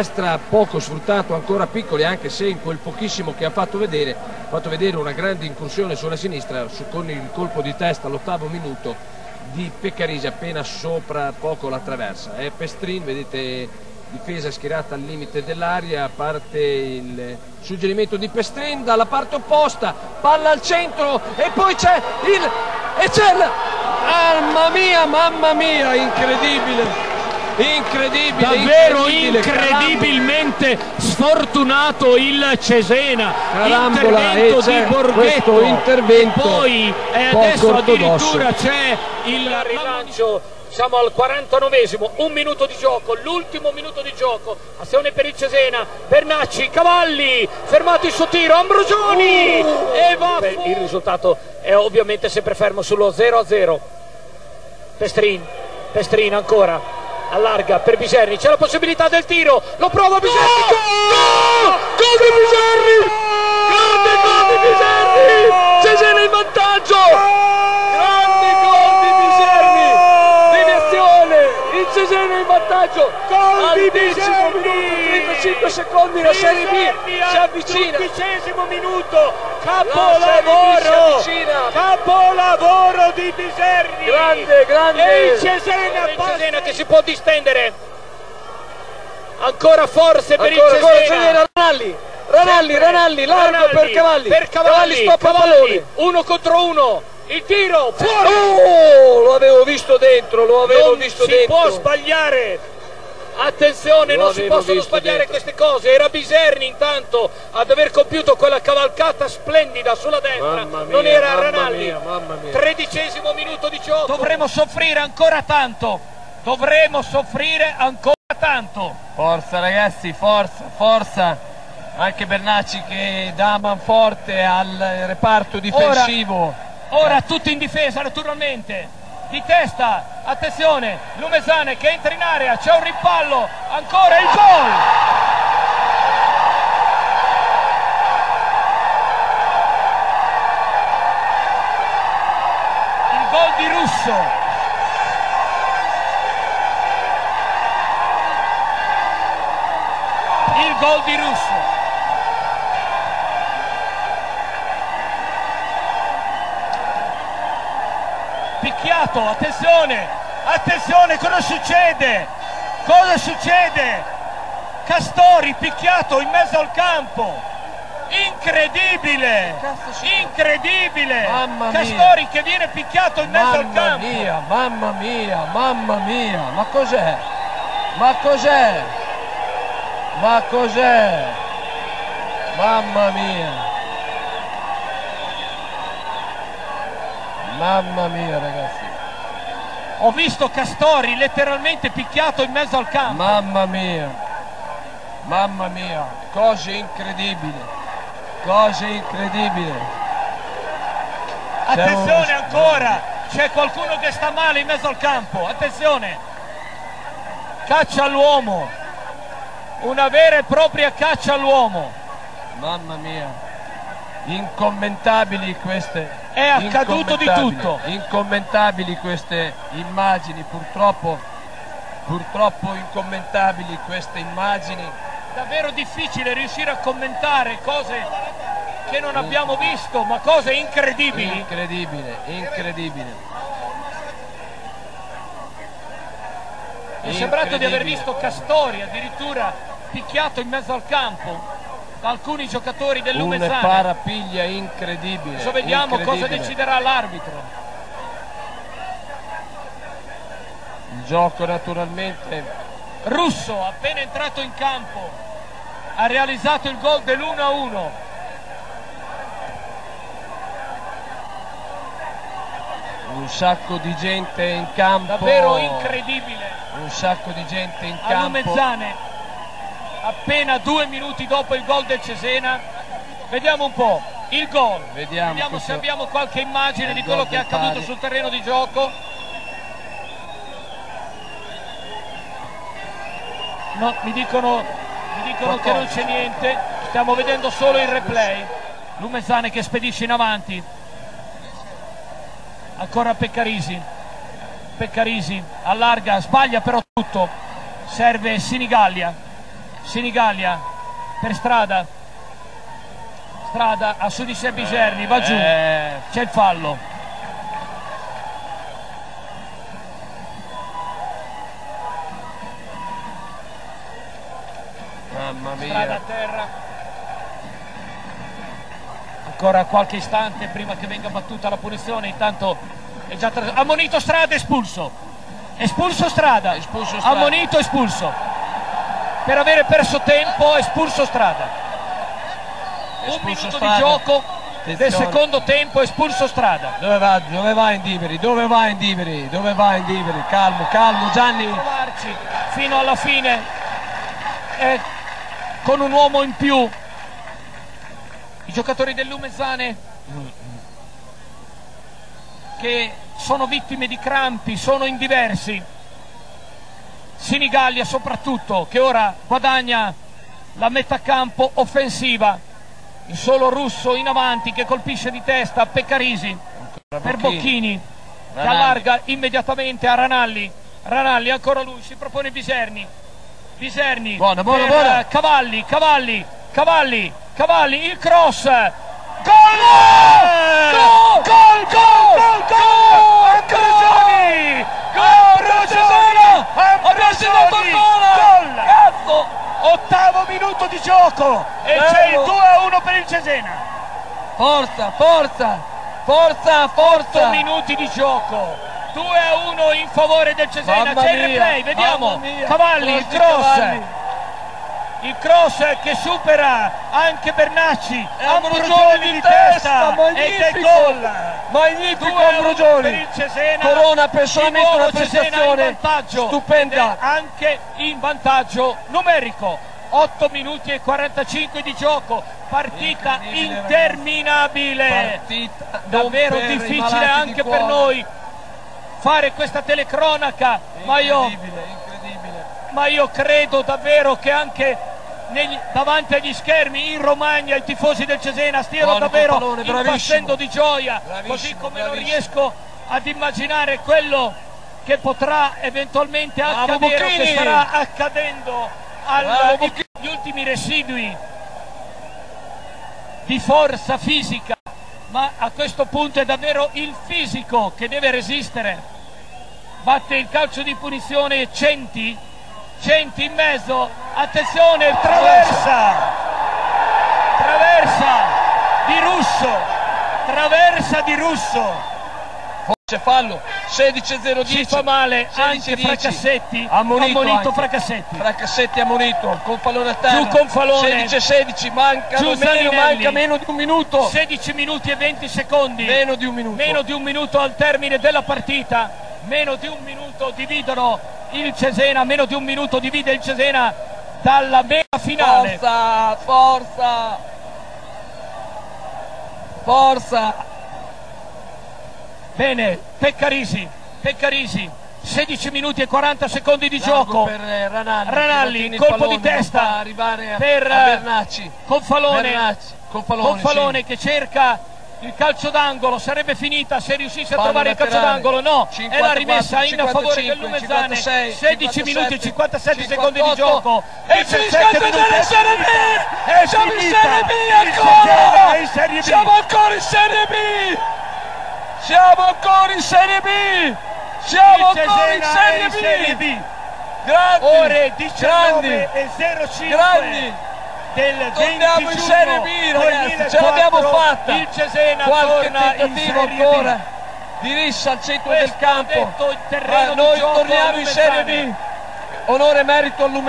destra poco sfruttato, ancora piccoli, anche se in quel pochissimo che ha fatto vedere, ha fatto vedere una grande incursione sulla sinistra su, con il colpo di testa all'ottavo minuto di Peccarisi appena sopra poco la traversa. È Pestrin, vedete difesa schierata al limite dell'aria, parte il suggerimento di Pestrin dalla parte opposta, palla al centro e poi c'è il... e c'è il... Mamma mia, mamma mia, incredibile! Incredibile, davvero incredibile, incredibilmente sfortunato il Cesena. Carambola, intervento e c'è di Borghetto. questo intervento e poi eh, poco adesso addirittura c'è il rilancio siamo al 49esimo un minuto di gioco l'ultimo minuto di gioco. Azione per il Cesena Bernacci Cavalli fermato il suo tiro Ambrosioni! Uh! e va Beh, il risultato è ovviamente sempre fermo sullo 0 a 0 Pestrin Pestrin ancora allarga per Biserni, c'è la possibilità del tiro, lo prova Biserni, gol! Gol di Biserni! Grande gol di Biserni! Cesena in vantaggio! Grande gol di Biserni! Deviazione! Il Cesena in vantaggio! Gol di Altissimo Biserni! minuto, 35 secondi, la Serie B si avvicina! Dodicesimo minuto, capolavoro! Capolavoro di Biserni! Grande, grande! E il Cesena il passa Cesena che si può distendere ancora forze per Ancora, il ancora Cesena Cesena, Ranalli, Ranalli. Ranalli, largo Ranalli, per Cavalli, per Cavalli, stoppa il Cavalli, pallone. uno contro uno il tiro fuori Oh, lo avevo visto dentro, lo avevo non visto si dentro. può sbagliare attenzione Lo non si possono sbagliare dentro. queste cose era Biserni intanto ad aver compiuto quella cavalcata splendida sulla destra Mamma mia, non era mamma Ranalli mia, mamma mia. tredicesimo minuto di gioco dovremo soffrire ancora tanto dovremo soffrire ancora tanto Forza ragazzi, forza, forza. Anche Bernacci che dà manforte al reparto difensivo. Ora tutti in difesa naturalmente. Di testa, attenzione, Lumesane che entra in area, c'è un rimpallo, ancora il gol! Il gol di Russo. Il gol di Russo. Picchiato, attenzione, attenzione, cosa succede? Cosa succede? Castori picchiato in mezzo al campo. Incredibile! Incredibile! Mamma. Castori che viene picchiato in mezzo al Mamma campo. mia, mamma mia, mamma mia. Ma cos'è? Ma cos'è? Ma cos'è? Mamma mia. Mamma mia ragazzi. Ho visto Castori letteralmente picchiato in mezzo al campo. Mamma mia. Mamma mia, cose incredibili. Cose incredibili. Attenzione ancora, c'è qualcuno che sta male in mezzo al campo, attenzione. Caccia all'uomo, una vera e propria caccia all'uomo. Mamma mia, incommentabili queste. È accaduto di tutto. Incommentabili queste immagini, purtroppo, purtroppo incommentabili queste immagini. Davvero difficile riuscire a commentare cose che non abbiamo visto, ma cose incredibili. Incredibile, incredibile. Mi è sembrato di aver visto Castori addirittura picchiato in mezzo al campo da alcuni giocatori del Un parapiglia incredibile. Adesso vediamo cosa incredibile. deciderà l'arbitro. Il gioco naturalmente Russo, appena entrato in campo, ha realizzato il gol dell'1-1. un sacco di gente in campo. Davvero incredibile. Un sacco di gente in campo. Lumezzane, appena due minuti dopo il gol del Cesena. Vediamo un po' il gol. Vediamo se questo- abbiamo qualche immagine di quello che è accaduto pari. sul terreno di gioco. No, mi dicono, mi dicono che non c'è niente, stiamo vedendo solo il replay. Lumezzane che spedisce in avanti. Ancora Peccarisi. Peccarisi allarga, sbaglia però tutto. Serve Sinigallia. Sinigallia per strada. Strada a su di sé Biserni va giù. Eh, c'è il fallo. Mamma strada a mia. terra. Ancora qualche istante prima che venga battuta la punizione intanto è già tra... ammonito strada espulso. Espulso strada. Espulso Strada. ammonito espulso per avere perso tempo espulso strada un Espulso minuto Strada. di gioco del Attenzione. secondo tempo espulso strada Dove va, dove va Indiberi? Dove va Indiberi? Dove va Indiberi? Calmo, calmo Gianni. fino alla fine eh, con un uomo in più i giocatori del Lumezzane che sono vittime di crampi sono in diversi Sinigallia soprattutto che ora guadagna la metà campo offensiva. Il solo russo in avanti che colpisce di testa Peccarisi per Bocchini. Che allarga immediatamente a Ranalli. Ranalli ancora lui si propone Biserni Biserni Buona, buona, buona. eh, Cavalli Cavalli Cavalli Cavalli il cross. Gol gol gol gol Ambrosioni Ambrosioni Ambrosioni gol Cazzo! Ottavo minuto di gioco e c'è il Bello. 2 a 1 per il Cesena. Forza, forza, forza, 8 forza. minuti di gioco 2 a 1 in favore del Cesena c'è il replay vediamo. Cavalli il Cross Cavalli. il cross che supera anche Bernacci E Ambrosioni di testa è magnifico. gol Magnifico 2 a 1 per Ambrosioni. il Cesena Corona personalmente una prestazione stupenda. anche in vantaggio numerico 8 minuti e 45 di gioco. Partita interminabile. Partita davvero difficile malati di anche per noi fare questa telecronaca ma io, Incredibile, ma io credo davvero che anche negli- davanti agli schermi in Romagna i tifosi del Cesena stiano Buono davvero bravissimo. impazzendo di gioia Bravissimo, così come non bravissimo. riesco ad immaginare quello che potrà eventualmente accadere che starà accadendo Bravo agli Bocchini. ultimi residui di forza fisica ma a questo punto è davvero il fisico che deve resistere. Batte il calcio di punizione Centi Centi in mezzo attenzione traversa. Traversa di Russo traversa di Russo Forse fallo 16-0-10. si fa male 16-10. anche Fracassetti Ammonito, ammonito. Fracassetti Fracassetti ammonito, con pallone a terra. Giù Confalone. 16-16, manca, meno, manca meno di un minuto. 16 minuti e 20 secondi Meno di un minuto. meno di un minuto al termine della partita meno di un minuto dividono il Cesena meno di un minuto divide il Cesena dalla meta finale Forza, forza. Forza. Bene Peccarisi Peccarisi. 16 minuti e 40 secondi di Largo gioco. per eh, Ranalli. Ranalli, colpo pallone, di testa arrivare a, per, a Bernacci. Confalone. Bernacci, Confalone, Confalone sì. che cerca il calcio d'angolo. Sarebbe finita se riuscisse a Fallo trovare il calcio laterale. d'angolo. No è 54, la rimessa in favore del 55, Lumezzane. 56, 16 minuti e 57 secondi di 58, gioco. E 17 fischia il minuti. Cesena in Serie B! È siamo in. Serie B ancora! è siamo ancora in Serie B siamo ancora in Serie B! Siamo ancora in Serie B, Serie B. Grandi! Ore 19 grandi e 05 grandi! del 20 torniamo in Serie B ragazzi ce 2004, l'abbiamo fatta. Il Cesena qualche tentativo B. ancora di rissa al centro del Questo campo. ma noi torniamo in Serie. B. onore e merito al Lume